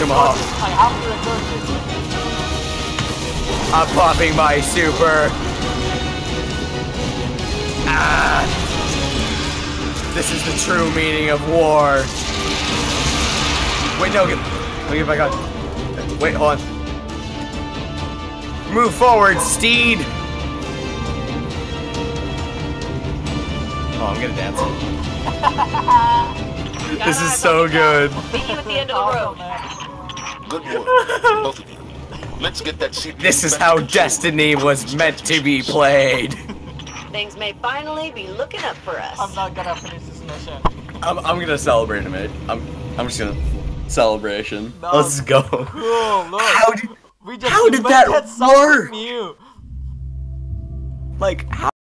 him off. I have to record this. I'm popping my super. Ah. This is the true meaning of war. Wait, no, get, let me get back on. Wait, hold on. Move forward, steed. Oh, I'm gonna dance. this is so good. Meet you at the end of the road. Man. Good work, both of you. Let's get that CPU This is how control. Destiny was meant to be played. Things may finally be looking up for us. I'm not gonna finish this mission. I'm, I'm gonna celebrate a minute. I'm I'm just gonna celebration. No. Let's go. Cool, look. How did we just how did that invented something work? New. like how